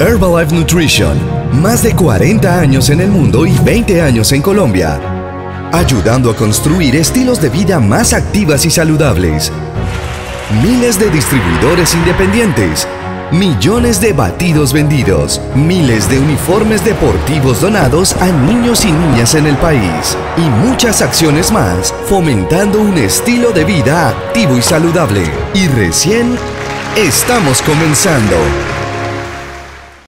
Herbalife Nutrition, más de 40 años en el mundo y 20 años en Colombia, ayudando a construir estilos de vida más activas y saludables. Miles de distribuidores independientes, millones de batidos vendidos, miles de uniformes deportivos donados a niños y niñas en el país y muchas acciones más fomentando un estilo de vida activo y saludable. Y recién estamos comenzando.